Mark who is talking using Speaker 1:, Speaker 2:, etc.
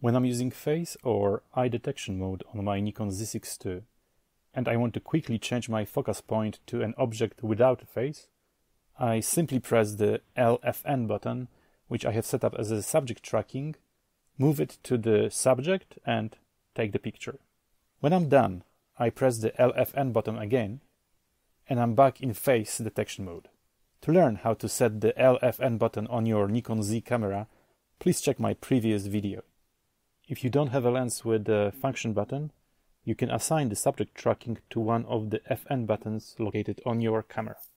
Speaker 1: When I'm using face or eye detection mode on my Nikon Z6 II and I want to quickly change my focus point to an object without a face, I simply press the LFN button, which I have set up as a subject tracking, move it to the subject and take the picture. When I'm done, I press the LFN button again and I'm back in face detection mode. To learn how to set the LFN button on your Nikon Z camera, please check my previous video. If you don't have a lens with the function button, you can assign the subject tracking to one of the FN buttons located on your camera.